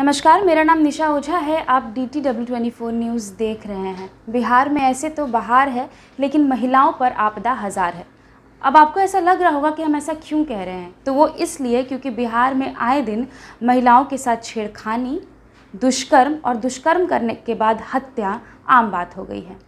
नमस्कार, मेरा नाम निशा ओझा है। आप D T W twenty four news देख रहे हैं। बिहार में ऐसे तो बहार है, लेकिन महिलाओं पर आपदा हज़ार है। अब आपको ऐसा लग रहा होगा कि हम ऐसा क्यों कह रहे हैं? तो वो इसलिए क्योंकि बिहार में आए दिन महिलाओं के साथ छेड़खानी, दुष्कर्म और दुष्कर्म करने के बाद हत्या आम बात हो गई है।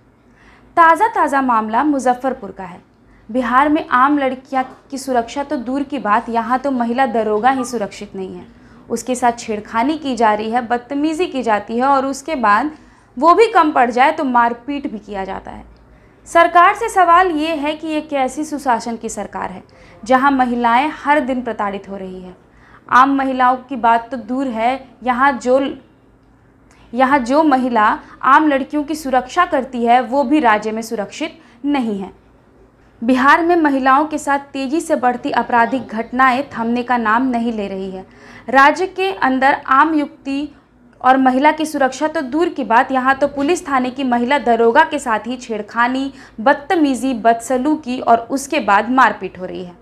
ताज़ा ताज़ा मामला मुजफ्फरपुर का है। बिहार में आम लड़कियाँ की सुरक्षा तो दूर की बात, यहाँ तो महिला दरोगा ही सुरक्षित नहीं है। उसके साथ छेड़खानी की जा रही है, बदतमीज़ी की जाती है और उसके बाद वो भी कम पड़ जाए तो मारपीट भी किया जाता है। सरकार से सवाल ये है कि ये कैसी सुशासन की सरकार है, जहाँ महिलाएँ हर दिन प्रताड़ित हो रही है। आम महिलाओं की बात तो दूर है, यहाँ जो यहाँ जो महिला आम लड़कियों की सुरक्षा करती है, वो भी राज्य में सुरक्षित नहीं है। बिहार में महिलाओं के साथ तेज़ी से बढ़ती आपराधिक घटनाएँ थमने का नाम नहीं ले रही है। राज्य के अंदर आम युक्ति और महिला की सुरक्षा तो दूर की बात, यहाँ तो पुलिस थाने की महिला दरोगा के साथ ही छेड़खानी, बदतमीज़ी, बदसलूकी और उसके बाद मारपीट हो रही है।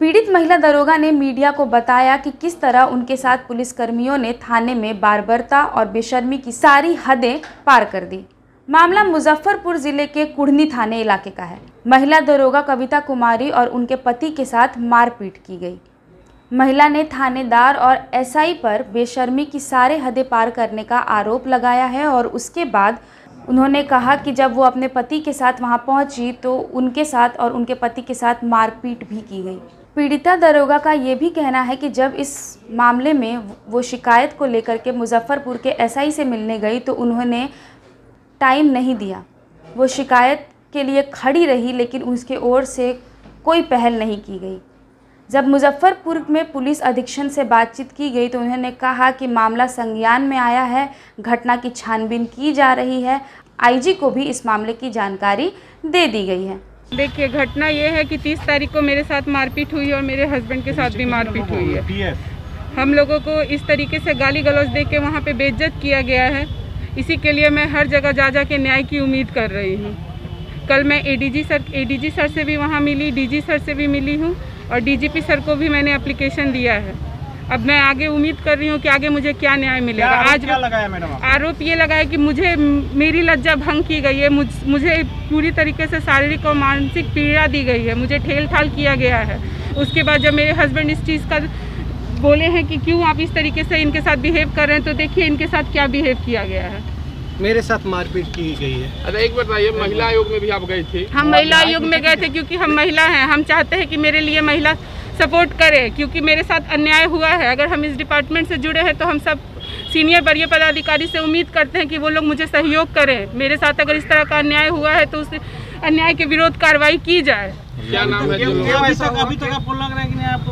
पीड़ित महिला दरोगा ने मीडिया को बताया कि किस तरह उनके साथ पुलिसकर्मियों ने थाने में बारबरता और बेशर्मी की सारी हदें पार कर दी। मामला मुजफ्फरपुर ज़िले के कुढ़नी थाने इलाके का है। महिला दरोगा कविता कुमारी और उनके पति के साथ मारपीट की गई। महिला ने थानेदार और एसआई पर बेशर्मी की सारे हदें पार करने का आरोप लगाया है और उसके बाद उन्होंने कहा कि जब वो अपने पति के साथ वहाँ पहुँची तो उनके साथ और उनके पति के साथ मारपीट भी की गई। पीड़िता दरोगा का ये भी कहना है कि जब इस मामले में वो शिकायत को लेकर के मुजफ्फरपुर के एसआई से मिलने गई तो उन्होंने टाइम नहीं दिया। वो शिकायत के लिए खड़ी रही लेकिन उसके ओर से कोई पहल नहीं की गई। जब मुजफ्फरपुर में पुलिस अधीक्षण से बातचीत की गई तो उन्होंने कहा कि मामला संज्ञान में आया है घटना की छानबीन की जा रही है। आईजी को भी इस मामले की जानकारी दे दी गई है। देखिए घटना ये है कि 30 तारीख को मेरे साथ मारपीट हुई और मेरे हस्बैंड के साथ भी मारपीट हुई है। हम लोगों को इस तरीके से गाली गलौज दे के वहाँ पे बेइज्जत किया गया है। इसी के लिए मैं हर जगह जा जा के न्याय की उम्मीद कर रही हूँ। कल मैं एडीजी सर एडीजी सर से भी वहाँ मिली डीजी सर से भी मिली हूँ और डीजीपी सर को भी मैंने एप्लीकेशन दिया है। अब मैं आगे उम्मीद कर रही हूँ कि आगे मुझे क्या न्याय मिलेगा। आज क्या लगाया मैडम आरोप ये लगाया कि मुझे मेरी लज्जा भंग की गई है मुझ, मुझे पूरी तरीके से शारीरिक और मानसिक पीड़ा दी गई है मुझे ठेल ठाल किया गया है। उसके बाद जब मेरे हस्बैंड इस चीज़ का बोले हैं कि क्यों आप इस तरीके से इनके साथ बिहेव कर रहे हैं तो देखिए इनके साथ क्या बिहेव किया गया है। मेरे साथ मारपीट की गई है। अच्छा एक बताइए महिला आयोग में भी आप गए थे? हम महिला आयोग में गए थे। क्योंकि हम महिला हैं हम चाहते हैं कि मेरे लिए महिला सपोर्ट करे क्योंकि मेरे साथ अन्याय हुआ है। अगर हम इस डिपार्टमेंट से जुड़े हैं तो हम सब सीनियर वरीय पदाधिकारी से उम्मीद करते हैं कि वो लोग मुझे सहयोग करें। मेरे साथ अगर इस तरह का अन्याय हुआ है तो उस अन्याय के विरोध कार्रवाई की जाए। क्या नाम है अभी तक अभी तक आपको लग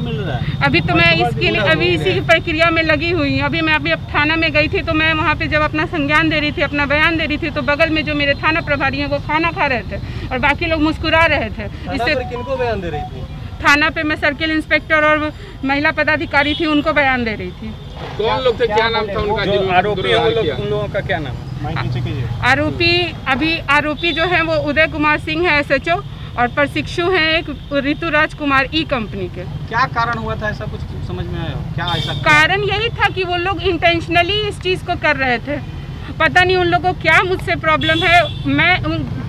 मिल रहा है? अभी तो मैं इसके लिए अभी इसी की प्रक्रिया में लगी हुई हूँ। अभी मैं अभी अब थाना में गई थी तो मैं वहाँ पे जब अपना संज्ञान दे रही थी अपना बयान दे रही थी तो बगल में जो मेरे थाना प्रभारी हैं वो खाना खा रहे थे और बाकी लोग मुस्कुरा रहे थे इससे किनको बयान दे रही थी? थाना पे मैं सर्किल इंस्पेक्टर और महिला पदाधिकारी थी उनको बयान दे रही थी। कौन लोग थे? क्या नाम था उनका जो आरोपी है? उन लोगों का क्या नाम है? आरोपी अभी आरोपी जो है वो उदय कुमार सिंह है एसएचओ और प्रशिक्षु हैं एक ऋतुराज कुमार ई कंपनी के। क्या कारण हुआ था ऐसा कुछ समझ में आया क्या ऐसा कारण यही था कि वो लोग इंटेंशनली इस चीज़ को कर रहे थे। पता नहीं उन लोगों को क्या मुझसे प्रॉब्लम है। मैं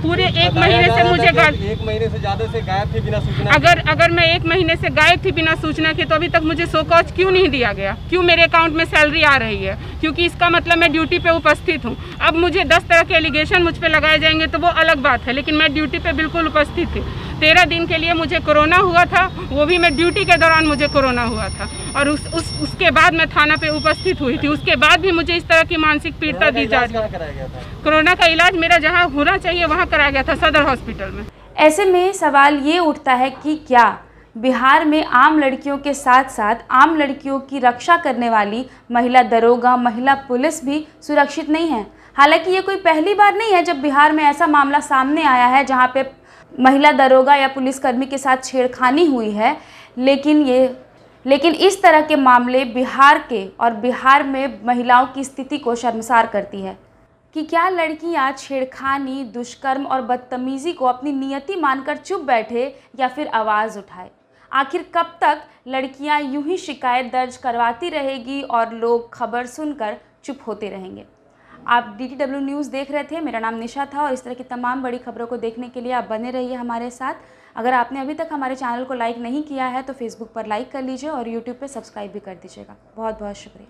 पूरे एक महीने से मुझे एक महीने से ज़्यादा से गायब थे बिना सूचना अगर अगर मैं एक महीने से गायब थी बिना सूचना के तो अभी तक मुझे सो कॉज क्यों नहीं दिया गया? क्यों मेरे अकाउंट में सैलरी आ रही है? क्योंकि इसका मतलब मैं ड्यूटी पे उपस्थित हूँ। अब मुझे दस तरह के एलिगेशन मुझ पर लगाए जाएँगे तो वो अलग बात है लेकिन मैं ड्यूटी पे बिल्कुल उपस्थित थी। तेरह दिन के लिए मुझे कोरोना हुआ था वो भी मैं ड्यूटी के दौरान मुझे कोरोना हुआ था। और उस, उस उसके बाद मैं थाना पे उपस्थित हुई थी। उसके बाद भी मुझे इस तरह की मानसिक पीड़िता दी जा रही कोरोना का इलाज मेरा जहाँ होना चाहिए वहाँ कराया गया था सदर हॉस्पिटल में। ऐसे में सवाल ये उठता है कि क्या बिहार में आम लड़कियों के साथ साथ आम लड़कियों की रक्षा करने वाली महिला दरोगा महिला पुलिस भी सुरक्षित नहीं है? हालाँकि ये कोई पहली बार नहीं है जब बिहार में ऐसा मामला सामने आया है जहाँ पे महिला दरोगा या पुलिसकर्मी के साथ छेड़खानी हुई है, लेकिन ये, लेकिन इस तरह के मामले बिहार के और बिहार में महिलाओं की स्थिति को शर्मसार करती है कि क्या लड़कियाँ छेड़खानी, दुष्कर्म और बदतमीज़ी को अपनी नियति मानकर चुप बैठे या फिर आवाज़ उठाए? आखिर कब तक लड़कियाँ यूँ ही शिकायत दर्ज करवाती रहेगी और लोग खबर सुनकर चुप होते रहेंगे? आप डी टी डब्ल्यू न्यूज़ देख रहे थे, मेरा नाम निशा था और इस तरह की तमाम बड़ी खबरों को देखने के लिए आप बने रहिए हमारे साथ। अगर आपने अभी तक हमारे चैनल को लाइक नहीं किया है तो फेसबुक पर लाइक कर लीजिए और यूट्यूब पर सब्सक्राइब भी कर दीजिएगा। बहुत बहुत शुक्रिया।